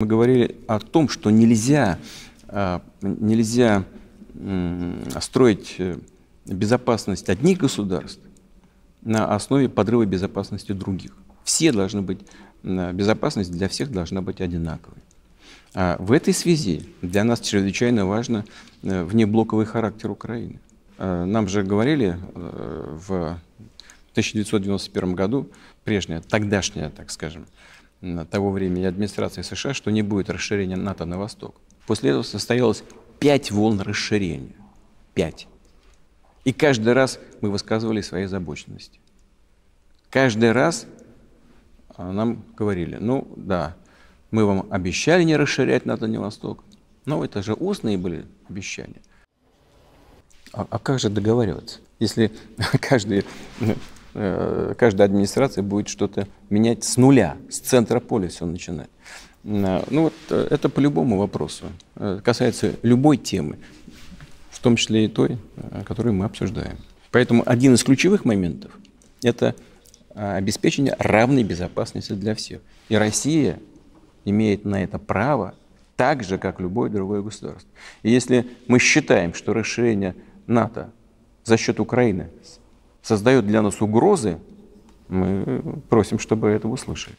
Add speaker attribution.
Speaker 1: Мы говорили о том, что нельзя, а, нельзя строить э, безопасность одних государств на основе подрыва безопасности других. Все должны быть, безопасность для всех должна быть одинаковой. А в этой связи для нас чрезвычайно важно э, внеблоковый характер Украины. А, нам же говорили э, в 1991 году, прежняя, тогдашняя, так скажем, того времени администрации США, что не будет расширения НАТО на восток. После этого состоялось пять волн расширения. Пять. И каждый раз мы высказывали свои озабоченности. Каждый раз а, нам говорили, ну да, мы вам обещали не расширять НАТО на восток, но это же устные были обещания. А, а как же договариваться, если каждый каждая администрация будет что-то менять с нуля, с центра поля все начинать. Э, ну вот э, это по любому вопросу. Касается любой темы, в том числе и той, которую мы обсуждаем. Поэтому один из ключевых моментов – это обеспечение равной безопасности для всех. И Россия имеет на это право так же, как любое другое государство. И если мы считаем, что расширение НАТО за счет Украины создает для нас угрозы, мы просим, чтобы это услышали.